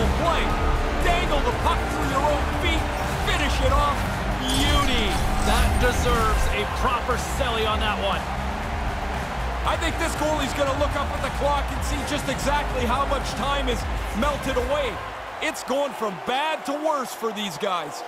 incredible play. Dangle the puck through your own feet, finish it off. Beauty. That deserves a proper celly on that one. I think this goalie's going to look up at the clock and see just exactly how much time is melted away. It's going from bad to worse for these guys.